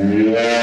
Yeah.